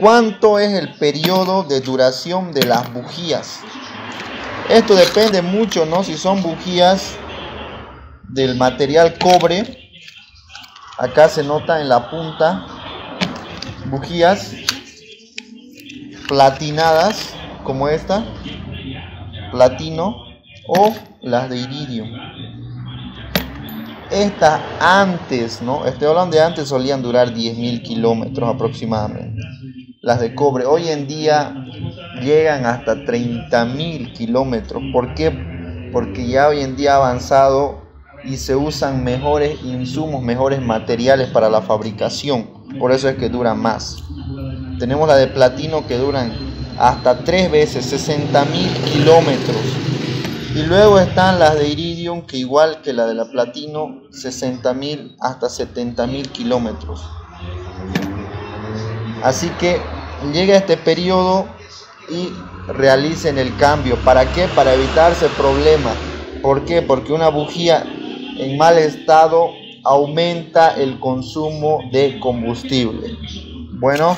¿Cuánto es el periodo de duración de las bujías? Esto depende mucho, ¿no? Si son bujías del material cobre, acá se nota en la punta bujías platinadas como esta, platino o las de iridio. Estas antes, ¿no? Estoy hablando de antes, solían durar 10.000 kilómetros aproximadamente. Las de cobre hoy en día llegan hasta 30.000 kilómetros. ¿Por qué? Porque ya hoy en día ha avanzado y se usan mejores insumos, mejores materiales para la fabricación. Por eso es que duran más. Tenemos la de platino que duran hasta tres veces 60.000 kilómetros. Y luego están las de iridium que igual que la de la platino 60.000 hasta 70.000 kilómetros. Así que llega este periodo y realicen el cambio. ¿Para qué? Para evitarse problemas. ¿Por qué? Porque una bujía en mal estado aumenta el consumo de combustible. Bueno,